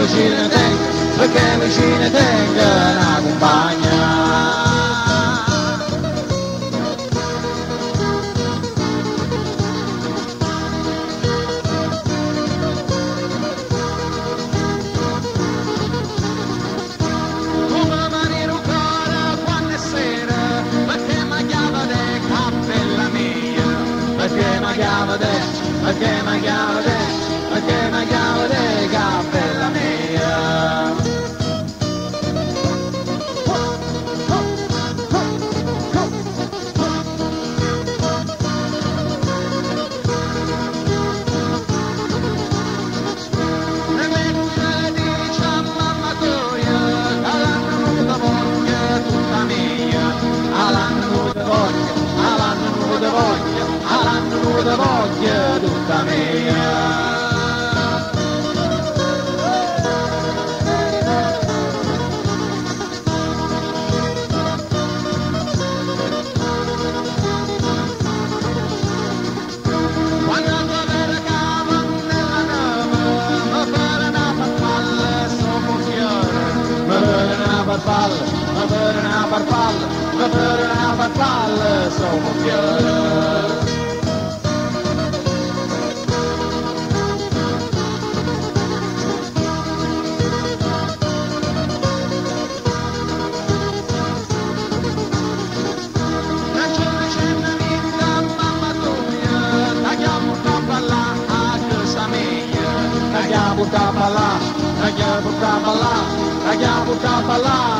vicina tenga, perché vicina tenga una compagna. Oh, perché mi chiama te, perché mi chiama te, perché mi chiama Tagiabu Kabbalah, La Kabbalah, Tagiabu Kabbalah.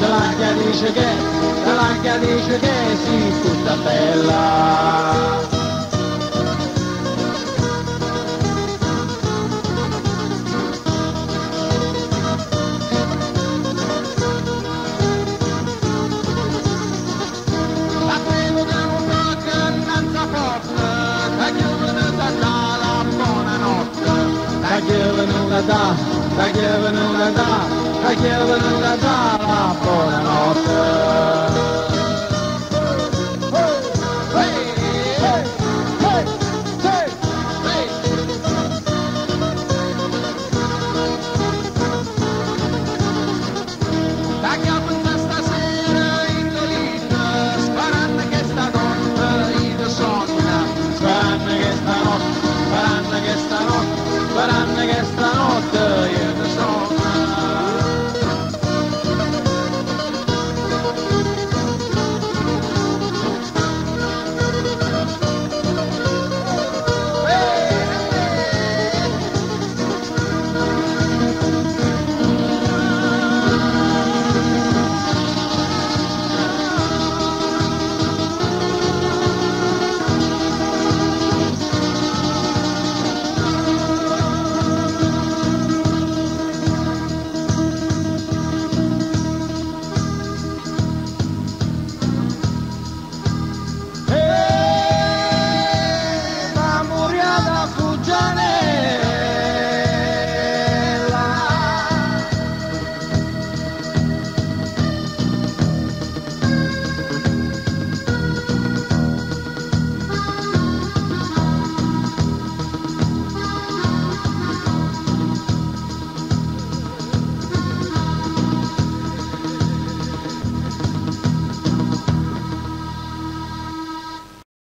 Dall'angelice che, dall'angelice che si tutta bella. Da giving all the da, da giving all the da, la chiave della gialla, buonanotte.